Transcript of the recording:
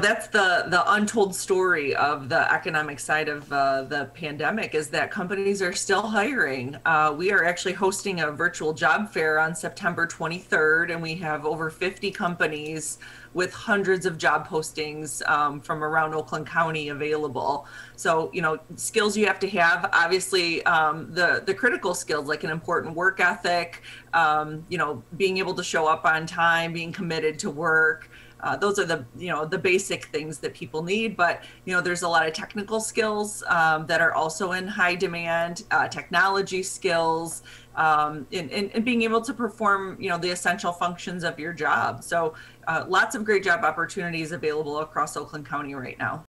that's the the untold story of the economic side of uh, the pandemic is that companies are still hiring. Uh, we are actually hosting a virtual job fair on September 23rd, and we have over 50 companies with hundreds of job postings um, from around Oakland County available. So, you know, skills you have to have, obviously, um, the the critical skills like an important work ethic, um, you know, being able to show up on time, being committed to work. Uh, those are the you know the basic things that people need but you know there's a lot of technical skills um, that are also in high demand uh, technology skills um, and, and, and, being able to perform you know the essential functions of your job. So uh, lots of great job opportunities available across oakland county right now